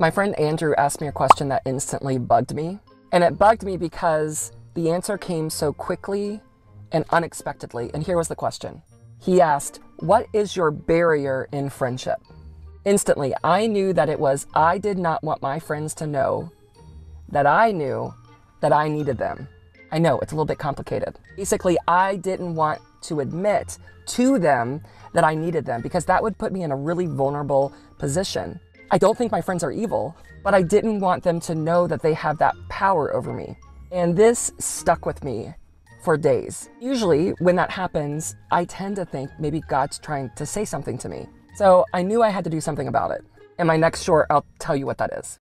My friend Andrew asked me a question that instantly bugged me. And it bugged me because the answer came so quickly and unexpectedly. And here was the question He asked, What is your barrier in friendship? Instantly, I knew that it was I did not want my friends to know that I knew that I needed them. I know it's a little bit complicated. Basically, I didn't want to admit to them that I needed them because that would put me in a really vulnerable position. I don't think my friends are evil, but I didn't want them to know that they have that power over me. And this stuck with me for days. Usually, when that happens, I tend to think maybe God's trying to say something to me. So I knew I had to do something about it. In my next short, I'll tell you what that is.